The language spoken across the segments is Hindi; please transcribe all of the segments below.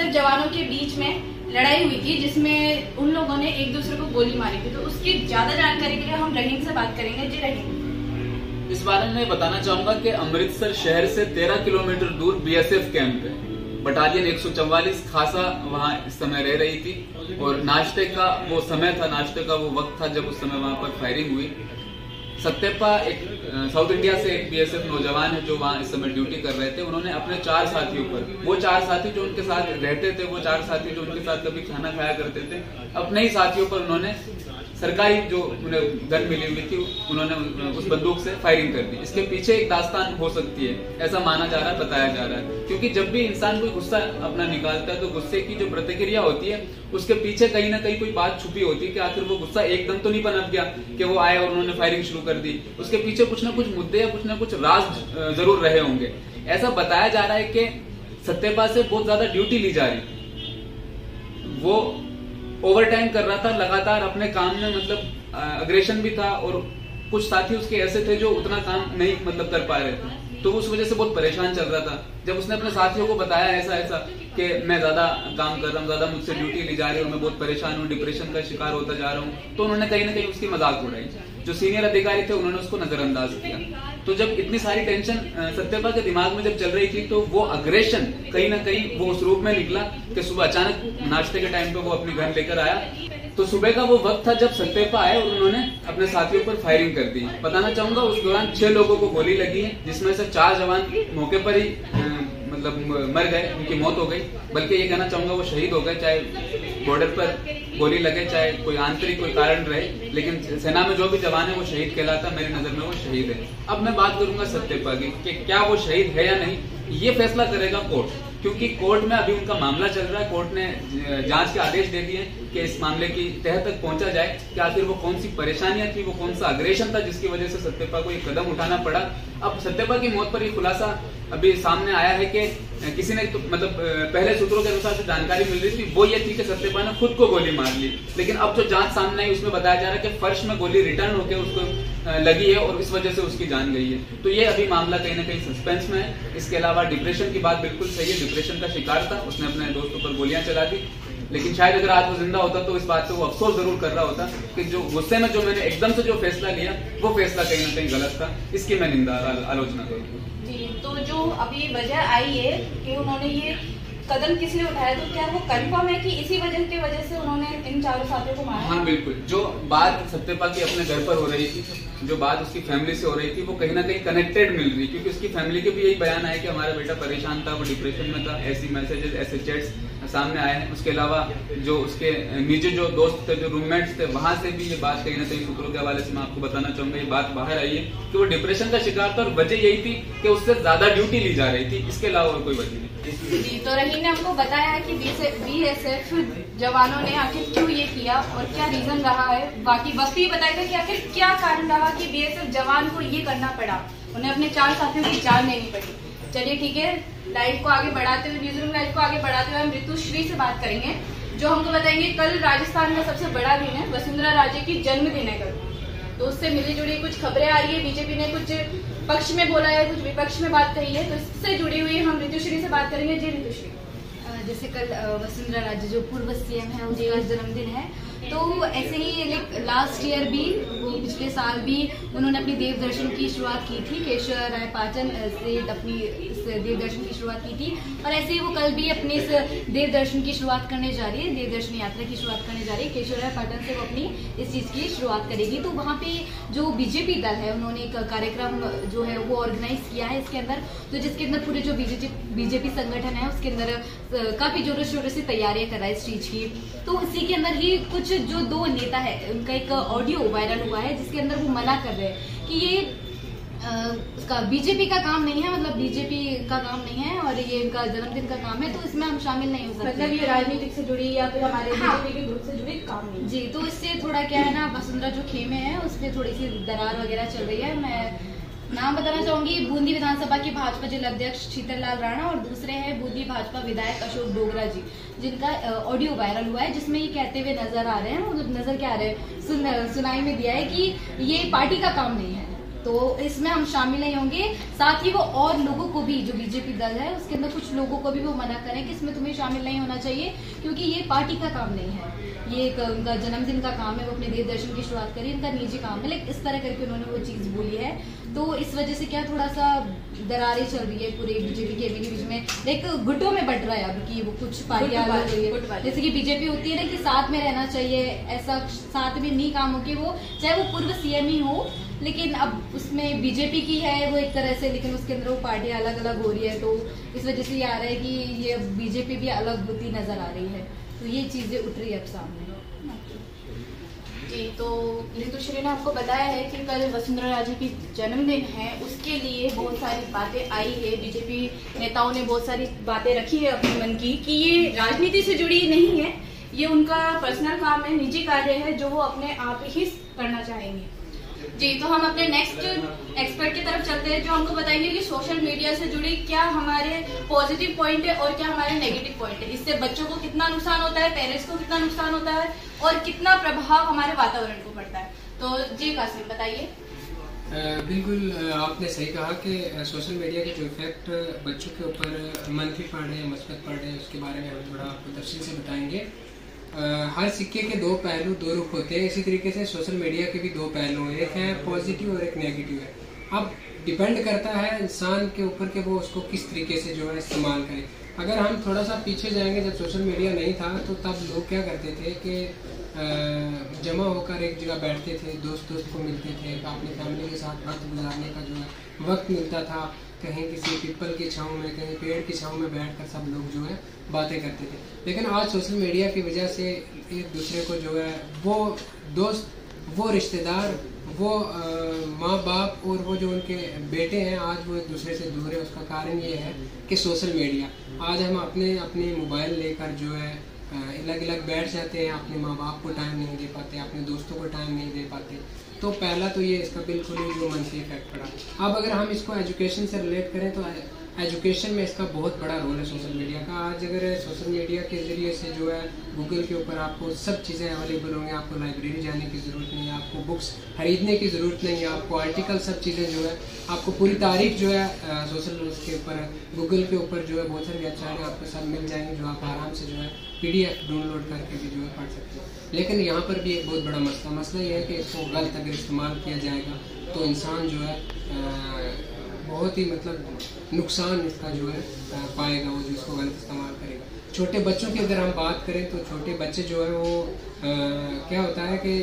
बीएसएफ जवानों के बीच में लड़ाई हुई थी, जिसमें उन लोगों ने एक दूसरे को गोली मारी थी। तो उसकी ज़्यादा जानकारी के लिए हम रहीम से बात करेंगे। जी रहीम। इस बारे में बताना चाहूँगा कि अमृतसर शहर से 13 किलोमीटर दूर बीएसएफ कैंप है। बटालियन 144 खासा वहाँ इस समय रह रही थी। और नाश्ते का वो समय था, नाश्ते का वो वक्त था जब उस समय वहाँ पर फायरिंग हुई। सत्यपा एक साउथ इंडिया से एक बीएसएफ नौजवान है जो वहाँ इस समय ड्यूटी कर रहे थे। उन्होंने अपने चार साथियों पर, वो चार साथी जो उनके साथ रहते थे, वो चार साथी जो उनके साथ कभी खाना खाया करते थे, अपने ही साथियों पर उन्होंने सरकारी जो उन्हें गन मिली हुई थी, उन्होंने उस बंदूक से फायरिंग कर दी। इसके पीछे एक दास्तान हो सकती है, ऐसा माना जा रहा है, बताया जा रहा है। क्योंकि जब भी इंसान कोई गुस्सा अपना निकालता है तो गुस्से की जो प्रतिक्रिया होती है, उसके पीछे कहीं ना कहीं कोई बात छुपी होती है कि आखिर वो गुस्सा एकदम तो नहीं पनप गया कि वो आए और उन्होंने फायरिंग शुरू कर दी। उसके पीछे कुछ ना कुछ मुद्दे या कुछ ना कुछ राज ज़रूर रहे होंगे। ऐसा बताया जा रहा है कि सत्यपा से बहुत ज़्यादा ड्यूटी ली जा रही। वो ओवर टाइम कर रहा था, लगातार अपने काम में मतलब अग्रेशन भी था और कुछ साथी उसके ऐसे थे जो उतना काम नहीं मतलब कर पा रहे थे। तो उस वजह से बहुत परेशान चल रहा था। जब उसने अपने साथियों को बताया ऐसा ऐसा कि मैं ज़्यादा काम कर रहा हूँ, ज़्यादा मुझसे ड्यूटी ली जा रही हूँ, मैं बहुत परेशान हूँ डिप्रेशन का शिकार होता जा रहा हूँ तो उन्होंने कहीं ना कहीं उसकी मज़ाक उड़ाई। जो सीनियर अधिकारी थे, उन्होंने उसको नजरअंदाज किया। तो जब इतनी सारी टेंशन सत्यपा के दिमाग में जब चल रही थी तो वो अग्रेशन कहीं ना कहीं वो उस रूप में निकला कि सुबह अचानक नाश्ते के टाइम पे वो अपने घर लेकर आया। तो सुबह का वो वक्त था जब सत्यपा आए और उन्होंने अपने साथियों पर फायरिंग कर दी। बताना चाहूँगा, उस दौरान छह लोगों को गोली लगी है जिसमें से चार जवान मौके पर ही मतलब मर गए, उनकी मौत हो गई। बल्कि ये कहना चाहूँगा, वो शहीद हो गए, चाहे बॉर्डर पर गोली लगे, चाहे कोई आंतरिक कोई कारण रहे, लेकिन सेना में जो भी जवान है वो शहीद कहलाता मेरी नज़र में वो शहीद है। अब मैं बात करूँगा सत्यपा की कि क्या वो शहीद है या नहीं, ये फैसला करेगा कोर्ट। क्योंकि कोर्ट में अभी उनका मामला चल रहा है, कोर्ट ने जाँच के आदेश दे दिए कि इस मामले की तह तक पहुँचा जाए। कि आखिर वो कौन सी परेशानियाँ थी, वो कौन सा अग्रेशन था जिसकी वजह से सत्यपा को ये कदम उठाना पड़ा? अब सत्यपा की मौत पर ये खुलासा अभी सामने आया है कि किसी ने तो मतलब पहले सूत्रों के अनुसार से जानकारी मिल रही थी, वो ये थी कि सत्यपा ने खुद को गोली मार ली। लेकिन अब जो जाँच सामने आई, उसमें बताया जा रहा है कि फर्श में गोली रिटर्न होकर उसको लगी है और इस वजह से उसकी जान गई है। तो ये अभी मामला कहीं ना कहीं सस्पेंस में है। इसके अलावा डिप्रेशन की बात बिल्कुल सही है डिप्रेशन का शिकार था उसने अपने दोस्तों पर गोलियाँ चला दी। लेकिन शायद अगर आज वो ज़िंदा होता तो इस बात पे वो अफसोस ज़रूर कर रहा होता कि जो गुस्से में जो मैंने एकदम से जो फैसला लिया वो फैसला कहीं ना कहीं गलत था। इसकी मैं निंदा आलोचना करूँगा। जी तो जो अभी वजह आई है कि उन्होंने ये कदम किस लिए उठाया तो क्या वो कंफर्म है कि इसी वजह की वजह से उन्होंने इन चारों साथियों को मारा? हाँ बिल्कुल। जो बात सत्यपा की अपने घर पर हो रही थी जो बात उसकी फैमिली से हो रही थी, वो कहीं ना कहीं कनेक्टेड मिल रही, क्योंकि उसकी फैमिली के भी यही बयान आया कि हमारा बेटा परेशान था, वो डिप्रेशन में था, ऐसी मैसेजेस ऐसे चैट्स सामने आए हैं। उसके अलावा जो उसके निजी जो दोस्त थे, जो रूममेट्स थे, वहाँ से भी ये बात कहीं ना कहीं सूत्रों के हवाले से मैं आपको बताना चाहूँगा, ये बात बाहर आई है कि वो डिप्रेशन का शिकार था और वजह यही थी कि उससे ज़्यादा ड्यूटी ली जा रही थी। इसके अलावा और कोई वजह नहीं। जी तो रहीम ने हमको बताया कि बी एस एफ़ जवानों ने आखिर क्यों ये किया और क्या रीजन रहा है? बाकी वक्त भी बताएगा कि आखिर क्या कारण रहा कि बी एस एफ़ जवान को ये करना पड़ा। उन्हें अपने चार साथियों की जान लेनी पड़ी। चलिए, ठीक है। लाइव को आगे बढ़ाते हुए न्यूज़ रूम लाइव को आगे बढ़ाते हुए हम ऋतुश्री से बात करेंगे जो हमको बताएँगे कल राजस्थान का सबसे बड़ा दिन है वसुंधरा राजे की जन्मदिन है कल। तो उससे मिली जुड़ी कुछ खबरें आ रही है बीजेपी ने कुछ पक्ष में बोला है कुछ विपक्ष में बात कही है तो इससे जुड़ी हुई हम ऋतुश्री से बात करेंगे। जी ऋतुश्री। जैसे कल वसुंधरा राजे जो पूर्व सीएम है उनका जन्मदिन है। तो ऐसे ही लाइक लास्ट ईयर भी पिछले साल भी उन्होंने अपनी देव दर्शन की शुरुआत की थी, केशव राय पाचन से अपनी इस देव दर्शन की शुरुआत की थी। और ऐसे ही वो कल भी अपने इस देव दर्शन की शुरुआत करने जा रही है, देव दर्शन यात्रा की शुरुआत करने जा रही है। केशव राय पाटन से वो अपनी इस चीज़ की शुरुआत करेगी। तो वहाँ पे जो बीजेपी दल है, उन्होंने एक कार्यक्रम जो है वो ऑर्गेनाइज किया है इसके अंदर। तो जिसके अंदर पूरे जो बीजेपी संगठन है, उसके अंदर काफ़ी जोरों शोरों से तैयारियाँ कर रहा है इस चीज़ की। तो इसी के अंदर ही कुछ जो दो नेता है, उनका एक ऑडियो वायरल हुआ है जिसके अंदर वो मना कर रहे हैं कि ये उसका बीजेपी का काम नहीं है मतलब बीजेपी का काम नहीं है और ये इनका जन्मदिन का काम है तो इसमें हम शामिल नहीं हो सकते। मतलब ये राजनीतिक से जुड़ी या फिर हमारे हाँ, बीजेपी के ग्रुप से जुड़ी काम नहीं जी तो इससे थोड़ा क्या है ना वसुंधरा जो खेमे है उसमें थोड़ी सी दरार वगैरह चल रही है। मैं नाम बताना चाहूँगी बूंदी विधानसभा के भाजपा जिला अध्यक्ष शीतल लाल राणा और दूसरे हैं बूंदी भाजपा विधायक अशोक डोगरा जी। जिनका ऑडियो वायरल हुआ है जिसमें ये कहते हुए नज़र आ रहे हैं नज़र क्या आ रहे हैं? सुन, सुनाई में दिया है कि ये पार्टी का काम नहीं है। तो इसमें हम शामिल नहीं होंगे। साथ ही वो और लोगों को भी जो बीजेपी दल है उसके अंदर कुछ लोगों को भी वो मना करें कि इसमें तुम्हें शामिल नहीं होना चाहिए क्योंकि ये पार्टी का काम नहीं है। ये एक उनका जन्मदिन का काम है वो अपने देव दर्शन की शुरुआत करी इनका निजी काम है। लेकिन इस तरह करके उन्होंने वो चीज़ बोली है। तो इस वजह से क्या थोड़ा सा दरारें चल रही है पूरे बीजेपी के बीच में? एक गुटों में बट रहा है अब कि वो कुछ पार्टियाँ अलग हुई है। जैसे कि बीजेपी होती है ना कि साथ में रहना चाहिए ऐसा साथ में नहीं काम हो कि वो चाहे वो पूर्व सीएम ही हो लेकिन अब उसमें बीजेपी की है वो एक तरह से, लेकिन उसके अंदर वो पार्टियाँ अलग अलग हो रही है तो इस वजह से ये आ रहा है कि ये बीजेपी भी अलग होती नज़र आ रही है। तो ये चीज़ें उठ रही है अब सामने। जी तो ऋतुश्री ने आपको बताया है कि कल वसुंधरा राजे की जन्मदिन है, उसके लिए बहुत सारी बातें आई है। बीजेपी नेताओं ने बहुत सारी बातें रखी है अपने मन की कि ये राजनीति से जुड़ी नहीं है, ये उनका पर्सनल काम है, निजी कार्य है, जो वो अपने आप ही करना चाहेंगे। जी तो हम अपने नेक्स्ट एक्सपर्ट की तरफ़ चलते हैं, जो हमको बताएँगे कि सोशल मीडिया से जुड़ी क्या हमारे पॉजिटिव पॉइंट है और क्या हमारे नेगेटिव पॉइंट है। इससे बच्चों को कितना नुकसान होता है पेरेंट्स को कितना नुकसान होता है और कितना प्रभाव हमारे वातावरण को पड़ता है। तो जी, कासिम, बताइए। बिल्कुल आपने सही कहा कि सोशल मीडिया के जो इफ़ेक्ट बच्चों के ऊपर मनफी पड़ रहे हैं मस्बत पड़ रहे हैं, उसके बारे में हम थोड़ा आपको तफसील से बताएँगे। हर सिक्के के दो पहलू दो रुख होते हैं। इसी तरीके से सोशल मीडिया के भी दो पहलू हैं। एक है पॉजिटिव और एक नेगेटिव है। अब डिपेंड करता है इंसान के ऊपर के वो उसको किस तरीके से जो है इस्तेमाल करे। अगर हम थोड़ा सा पीछे जाएँगे, जब सोशल मीडिया नहीं था तो तब लोग क्या करते थे कि जमा होकर एक जगह बैठते थे दोस्त दोस्त को मिलते थे, अपनी फैमिली के साथ वक्त गुजारने का जो है वक्त मिलता था। कहीं किसी पीपल की छाँव में, कहीं पेड़ की छाँव में बैठकर सब लोग जो है, बातें करते थे। लेकिन आज सोशल मीडिया की वजह से एक दूसरे को जो है, वो दोस्त, वो रिश्तेदार, वो माँ बाप और वो जो उनके बेटे हैं, आज वो एक दूसरे से दूर है। उसका कारण ये है कि सोशल मीडिया, आज हम अपने अपने मोबाइल लेकर जो है अलग अलग बैठ जाते हैं अपने माँ बाप को टाइम नहीं दे पाते अपने दोस्तों को टाइम नहीं दे पाते। तो पहला तो ये, इसका बिल्कुल ही जो मनफी इफ़ेक्ट पड़ा। अब अगर हम इसको एजुकेशन से रिलेट करें तो एजुकेशन में इसका बहुत बड़ा रोल है सोशल मीडिया का। आज अगर सोशल मीडिया के ज़रिए से जो है गूगल के ऊपर आपको सब चीज़ें अवेलेबल होंगी, आपको लाइब्रेरी जाने की ज़रूरत नहीं है आपको बुक्स खरीदने की ज़रूरत नहीं है आपको आर्टिकल सब चीज़ें जो है, आपको पूरी तारीख जो है सोशल के ऊपर गूगल के ऊपर जो है बहुत सारी वेबसाइटें आपको सब मिल जाएँगे जो आप आराम से जो है पीडीएफ डाउनलोड करके भी जो है पढ़ सकते हैं। लेकिन यहाँ पर भी एक बहुत बड़ा मसला मसला यह है कि इसको गलत अगर इस्तेमाल किया जाएगा तो इंसान जो है बहुत ही मतलब नुकसान इसका जो है पाएगा वो जिसको गलत इस्तेमाल करेगा। छोटे बच्चों की अगर हम बात करें तो छोटे बच्चे जो है वो आ, क्या होता है कि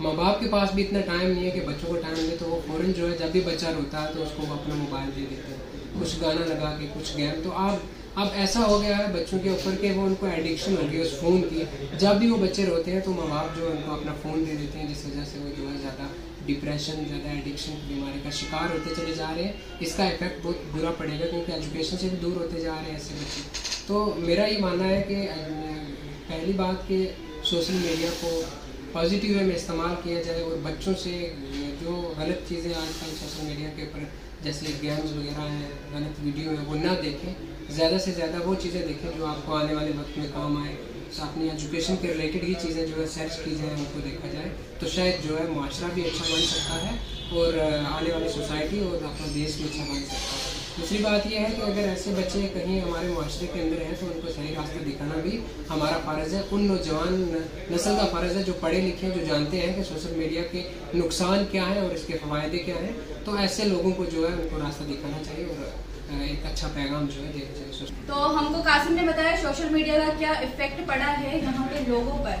माँ बाप के पास भी इतना टाइम नहीं है कि बच्चों को टाइम दे तो वो फ़ौरन जो है जब भी बच्चा रोता है तो उसको वो अपना मोबाइल दे देते हैं। कुछ गाना लगा के कुछ गेम तो आप अब ऐसा हो गया है बच्चों के ऊपर के वो उनको एडिक्शन हो गई उस फ़ोन की। जब भी वो बच्चे रोते हैं तो माँ बाप जो है उनको अपना फ़ोन दे देते हैं जिस वजह से वो जो है ज़्यादा डिप्रेशन, ज़्यादा एडिक्शन की बीमारी का शिकार होते चले जा रहे हैं। इसका इफ़ेक्ट बहुत बुरा पड़ेगा क्योंकि एजुकेशन से भी दूर होते जा रहे हैं ऐसे बच्चे। तो मेरा ये मानना है कि पहली बात कि सोशल मीडिया को पॉजिटिव वे में इस्तेमाल किया जाए और बच्चों से जो गलत चीज़ें आजकल सोशल मीडिया के ऊपर, जैसे गेम्स वगैरह हैं, गलत वीडियो है, वो ना देखें। ज़्यादा से ज़्यादा वो चीज़ें देखें जो आपको आने वाले वक्त में काम आए। अपनी एजुकेशन के रिलेटेड ही चीज़ें जो है सर्च की जाए, उनको देखा जाए तो शायद जो है माशरा भी अच्छा बन सकता है और आने वाली सोसाइटी और अपना देश भी अच्छा बन सकता है। दूसरी बात यह है कि अगर ऐसे बच्चे कहीं हमारे माशरे के अंदर हैं तो उनको सही रास्ता दिखाना भी हमारा फ़र्ज़ है। उन नौजवान नस्ल का फ़र्ज़ है जो पढ़े लिखे हैं, जो जानते हैं कि सोशल मीडिया के नुकसान क्या हैं और इसके फ़ायदे क्या हैं तो ऐसे लोगों को जो है उनको रास्ता दिखाना चाहिए और एक अच्छा पैगाम जो है देना चाहिए तो हमको कासिम ने बताया सोशल मीडिया का क्या इफ़ेक्ट पड़ा है यहाँ पे लोगों पर।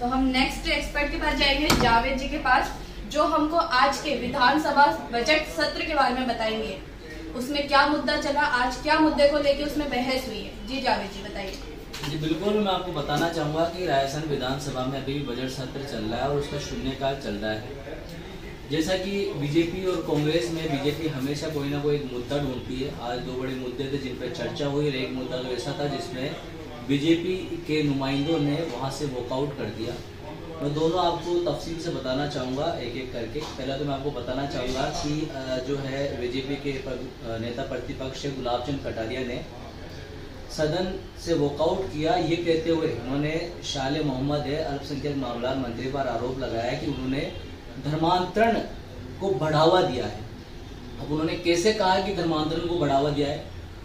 तो हम नेक्स्ट एक्सपर्ट के पास जाएँगे जावेद जी के पास जो हमको आज के विधानसभा बजट सत्र के बारे में बताएँगे। उसमें क्या मुद्दा चला आज क्या मुद्दे को लेके उसमें बहस हुई है। जी जावेद जी बताइए। जी बिल्कुल मैं आपको बताना चाहूँगा कि राजस्थान विधानसभा में अभी बजट सत्र चल रहा है और उसका शून्यकाल चल रहा है। जैसा कि बीजेपी और कांग्रेस में बीजेपी हमेशा कोई ना कोई एक मुद्दा ढूंढती है। आज दो बड़े मुद्दे थे जिन पर चर्चा हुई एक मुद्दा तो ऐसा था जिसमें बीजेपी के नुमाइंदों ने वहाँ से वॉकआउट कर दिया। मैं दोनों आपको तफसील से बताना चाहूँगा एक एक करके। पहला तो मैं आपको बताना चाहूँगा कि जो है बीजेपी के नेता प्रतिपक्ष गुलाब चंद कटारिया ने, सदन से वॉकआउट किया। ये कहते हुए उन्होंने शाले मोहम्मद है, अल्पसंख्यक मामला मंत्री पर आरोप लगाया कि उन्होंने धर्मांतरण को बढ़ावा दिया है। अब उन्होंने कैसे कहा कि धर्मांतरण को बढ़ावा दिया है?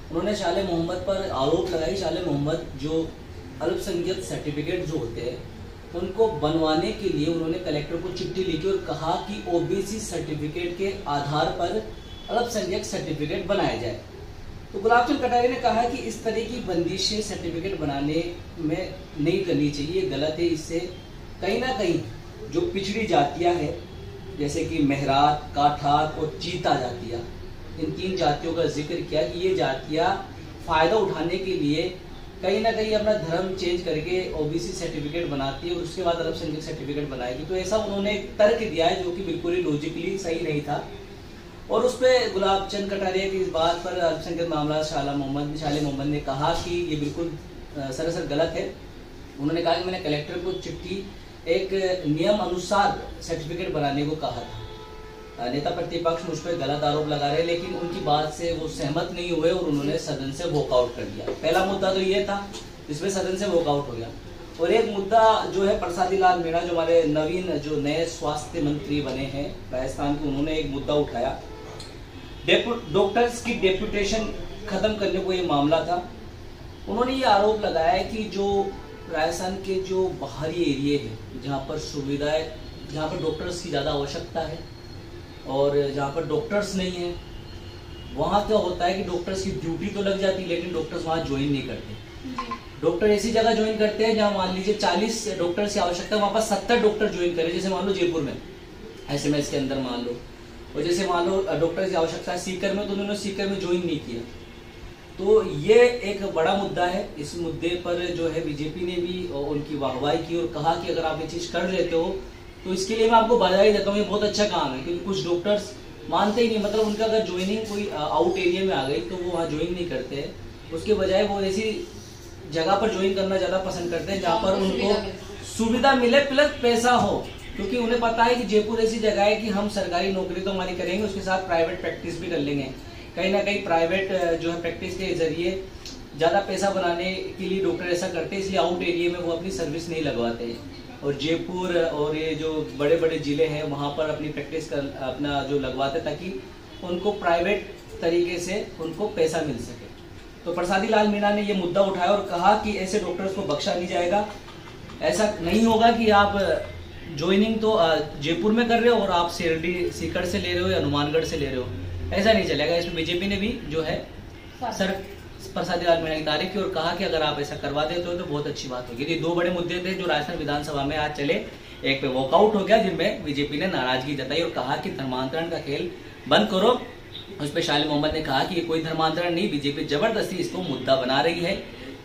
उन्होंने शाले मोहम्मद पर आरोप लगाई शाले मोहम्मद जो अल्पसंख्यक सर्टिफिकेट जो होते हैं, उनको बनवाने के लिए उन्होंने कलेक्टर को चिट्ठी लिखी और कहा कि ओबीसी सर्टिफिकेट के आधार पर अल्पसंख्यक सर्टिफिकेट बनाया जाए। तो गुलाब चंद कटारी ने कहा कि इस तरह की बंदिशें सर्टिफिकेट बनाने में नहीं करनी चाहिए। गलत है। इससे कहीं ना कहीं जो पिछड़ी जातियाँ हैं, जैसे कि मेहरात काठार और चीता जातियाँ, इन तीन जातियों का ज़िक्र किया कि ये जातियाँ फ़ायदा उठाने के लिए कहीं ना कहीं अपना धर्म चेंज करके ओबीसी सर्टिफिकेट बनाती है और उसके बाद अल्पसंख्यक सर्टिफिकेट बनाएगी। तो ऐसा उन्होंने एक तर्क दिया है, जो कि बिल्कुल ही लॉजिकली सही नहीं था। और उस पर गुलाब चंद कटारिया की इस बात पर अल्पसंख्यक मामला शाला मोहम्मद, शाले मोहम्मद ने कहा कि ये बिल्कुल सरासर गलत है। उन्होंने कहा कि मैंने कलेक्टर को चिट्ठी एक नियम अनुसार सर्टिफिकेट बनाने को कहा था। नेता प्रतिपक्ष मुझ पर गलत आरोप लगा रहे लेकिन उनकी बात से वो सहमत नहीं हुए और उन्होंने सदन से वॉकआउट कर दिया। पहला मुद्दा तो ये था, जिसमें सदन से वॉकआउट हो गया। और एक मुद्दा जो है, प्रसादी लाल मीणा, जो हमारे नवीन, जो नए स्वास्थ्य मंत्री बने हैं, राजस्थान के, उन्होंने एक मुद्दा उठाया। डॉक्टर्स की डेपुटेशन खत्म करने को ये मामला था। उन्होंने ये आरोप लगाया कि जो राजस्थान के जो बाहरी एरिए हैं जहाँ पर सुविधाएँ जहाँ पर डॉक्टर्स की ज़्यादा आवश्यकता है और जहाँ पर डॉक्टर्स नहीं है वहाँ क्या होता है कि डॉक्टर्स की ड्यूटी तो लग जाती है लेकिन डॉक्टर्स वहाँ ज्वाइन नहीं करते। डॉक्टर ऐसी जगह ज्वाइन करते हैं जहाँ मान लीजिए चालीस डॉक्टर्स की आवश्यकता है वहाँ पर सत्तर डॉक्टर ज्वाइन करें। जैसे मान लो जयपुर में एस के अंदर मान लो। और जैसे मान लो डॉक्टर की आवश्यकता है सीकर में तो उन्होंने सीकर में ज्वाइन नहीं किया। तो ये एक बड़ा मुद्दा है। इस मुद्दे पर जो है बीजेपी ने भी उनकी वाहवाही की और कहा कि अगर आप ये चीज़ कर लेते हो तो इसके लिए मैं आपको बधाई देता हूँ। ये बहुत अच्छा काम है क्योंकि कुछ डॉक्टर्स मानते ही नहीं मतलब उनका अगर ज्वाइनिंग कोई आउट एरिया में आ गई तो वो वहाँ ज्वाइन नहीं करते हैं। उसके बजाय वो ऐसी जगह पर ज्वाइन करना ज़्यादा पसंद करते हैं जहाँ पर उनको सुविधा मिले प्लस पैसा हो। क्योंकि उन्हें पता है कि जयपुर ऐसी जगह है कि हम सरकारी नौकरी तो हमारी करेंगे उसके साथ प्राइवेट प्रैक्टिस भी कर लेंगे। कहीं ना कहीं प्राइवेट जो है प्रैक्टिस के ज़रिए ज़्यादा पैसा बनाने के लिए डॉक्टर ऐसा करते हैं, इसलिए आउट एरिया में वो अपनी सर्विस नहीं लगवाते हैं। और जयपुर और ये जो बड़े बड़े ज़िले हैं, वहाँ पर अपनी प्रैक्टिस कर, अपना जो लगवाते ताकि उनको प्राइवेट तरीके से उनको पैसा मिल सके। तो प्रसादी लाल मीणा ने ये मुद्दा उठाया और कहा कि ऐसे डॉक्टर्स को बख्शा नहीं जाएगा। ऐसा नहीं होगा कि आप ज्वाइनिंग तो जयपुर में कर रहे हो और आप शेरडी सीकर से ले रहे हो या हनुमानगढ़ से ले रहे हो। ऐसा नहीं चलेगा। इसमें बीजेपी ने भी जो है, सर, प्रसाद लाल मीणा की तारीफ़ की और कहा कि अगर आप ऐसा करवा देते हो तो बहुत अच्छी बात होगी। ये दो बड़े मुद्दे थे जो राजस्थान विधानसभा में आज चले। एक पे वॉकआउट हो गया, जिनमें बीजेपी ने नाराज़गी जताई और कहा कि धर्मांतरण का खेल बंद करो। उस पर शाली मोहम्मद ने कहा कि ये कोई धर्मांतरण नहीं, बीजेपी ज़बरदस्ती इसको मुद्दा बना रही है।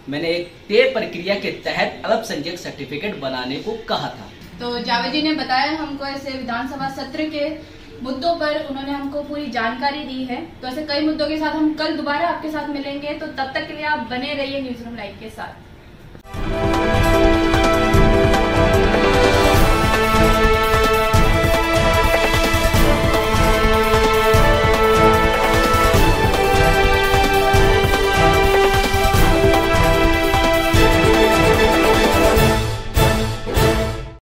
मैंने एक तय प्रक्रिया के तहत अल्पसंख्यक सर्टिफिकेट बनाने को कहा था। तो जावेद जी ने बताया हमको ऐसे विधानसभा सत्र के मुद्दों पर उन्होंने हमको पूरी जानकारी दी है। तो ऐसे कई मुद्दों के साथ हम कल दोबारा आपके साथ मिलेंगे। तो तब तक के लिए आप बने रहिए न्यूज़ रूम लाइव के साथ।